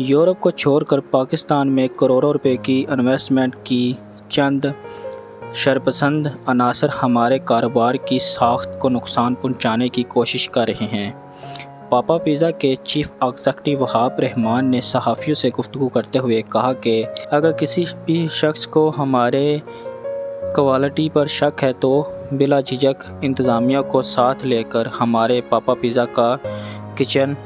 Europe को छोड़कर पाकिस्तान में करोड़ों रुपए की इन्वेस्टमेंट की चंद शरपसंद अनासर हमारे कारोबार की साख्त को नुकसान पहुँचाने की कोशिश कर रहे हैं। पापा पिज़्ज़ा के चीफ एग्जेक्टिव वहाब रहमान ने सहाफ़ियों से गुफ्तु करते हुए कहा कि, अगर किसी भी शख्स को हमारे क्वालिटी पर शक है तो बिला झिझक इंतज़ामिया को साथ लेकर हमारे पापा पिज़्ज़ा का किचन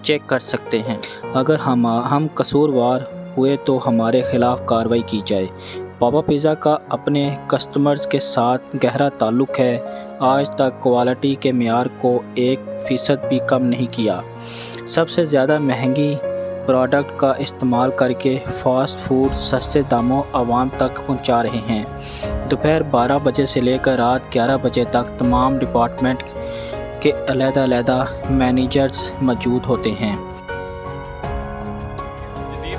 चेक कर सकते हैं। अगर हम हम कसूरवार हुए तो हमारे ख़िलाफ़ कार्रवाई की जाए। पापा पिज़्ज़ा का अपने कस्टमर्स के साथ गहरा ताल्लुक़ है। आज तक क्वालिटी के मैार को एक फ़ीसद भी कम नहीं किया। सबसे ज़्यादा महँगी प्रोडक्ट का इस्तेमाल करके फ़ास्ट फ़ूड सस्ते दामों आवाम तक पहुँचा रहे हैं। दोपहर 12 बजे से लेकर रात 11 बजे तक तमाम डिपार्टमेंट के अलहदा मैनेजर्स मौजूद होते हैं।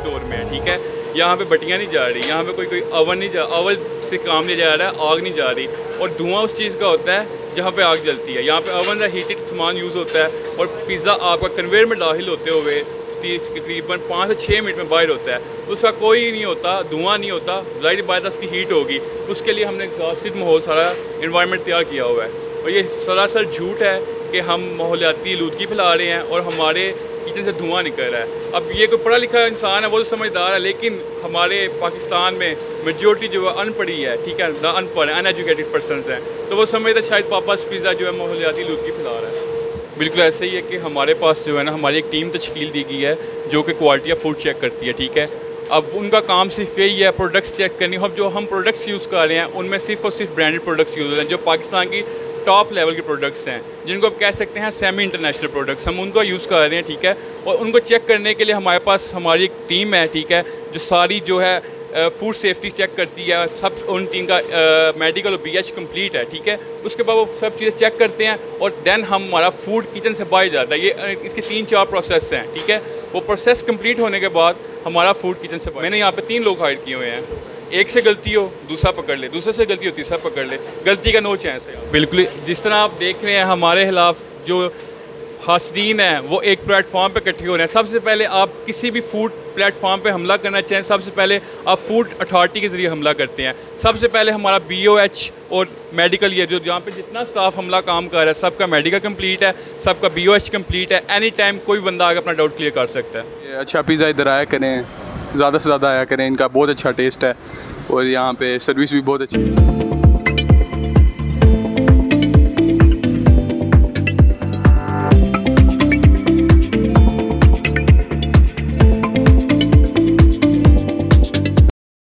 दौर में ठीक है? यहाँ पे बटियाँ नहीं जा रही, यहाँ पे कोई कोई अवन नहीं जा अवन से काम नहीं जा रहा है, आग नहीं जा रही। और धुआँ उस चीज़ का होता है, जहाँ पे आग जलती है। यहाँ पे अवन का हीटेड सामान यूज़ होता है, और पिज़्ज़ा आपका कन्वेयर में दाखिल होते हुए तकरीबन पाँच से छः मिनट में बाहर होता है। उसका कोई नहीं होता, धुआँ नहीं होता ज़ाहिर बात उसकी हीट होगी। उसके लिए हमने एग्जॉस्टिव माहौल सारा इन्वायरमेंट तैयार किया हुआ है। और ये सरासर झूठ है कि हम माहौलियाती लूदगी फैला रहे हैं और हमारे किचन से धुआँ निकल रहा है। अब ये कोई पढ़ा लिखा इंसान है, वो तो समझदार है, लेकिन हमारे पाकिस्तान में मेजोरिटी जो है अनपढ़ी है, ठीक है अनपढ़ है अनएजुकेटेड पर्सन हैं। तो वो समझते शायद पापास पिज़्ज़ा जो है माहौलियाती लूदगी फैला रहा है। बिल्कुल ऐसे ही है कि हमारे पास जो है ना, हमारी एक टीम तश्कील दी गई है, जो कि क्वालिटी ऑफ़ फ़ूड चेक करती है, ठीक है। अब उनका काम सिर्फ़ यही है प्रोडक्ट्स चेक करनी। अब जो हम प्रोडक्ट्स यूज़ कर रहे हैं, उनमें सिर्फ़ और सिर्फ़ ब्रांडेड प्रोडक्ट्स यूज़ हो रहे हैं, जो पाकिस्तान की टॉप लेवल के प्रोडक्ट्स हैं, जिनको आप कह सकते हैं सेमी इंटरनेशनल प्रोडक्ट्स हम उनको यूज़ कर रहे हैं, ठीक है? और उनको चेक करने के लिए हमारे पास हमारी एक टीम है, ठीक है? जो सारी जो है फ़ूड सेफ्टी चेक करती है, सब उन टीम का मेडिकल और बी एच कंप्लीट है, ठीक है? उसके बाद वो सब चीज़ें चेक करते हैं और देन हम हमारा फ़ूड किचन से बाहर जाता है। ये इसके तीन चार प्रोसेस हैं, ठीक है? वो प्रोसेस कंप्लीट होने के बाद हमारा फ़ूड किचन से मैंने यहाँ पे तीन लोग हायर किए हुए हैं। एक से गलती हो, दूसरा पकड़ ले। दूसरे से गलती हो, तीसरा पकड़ ले। गलती का नो चांस है बिल्कुल, जिस तरह आप देख रहे हैं हमारे खिलाफ जो हासदीन है, वो एक प्लेटफॉर्म पे इकट्ठे हो रहे हैं। सबसे पहले आप किसी भी फ़ूड प्लेटफॉर्म पे हमला करना चाहें, सबसे पहले आप फ़ूड अथॉरिटी के ज़रिए हमला करते हैं। सबसे पहले हमारा बी ओ एच और मेडिकल ये जो, जहाँ पे जितना स्टाफ हमला काम कर रहा है, सबका मेडिकल कंप्लीट है, सबका बी ओ एच कंप्लीट है। एनी टाइम कोई बंदा आगे अपना डाउट क्लियर कर सकता है। अच्छा पिज़्ज़ा इधर आया करें। ज़्यादा से ज़्यादा आया करें। इनका बहुत अच्छा टेस्ट है और यहाँ पे सर्विस भी बहुत अच्छी है।